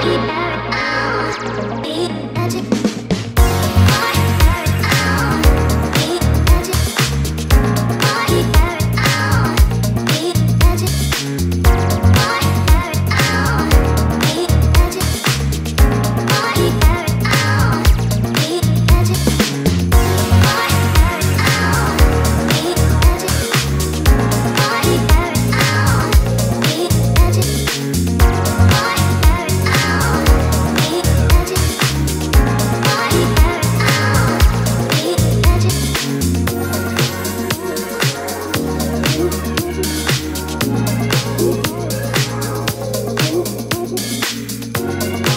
Marita. Bye.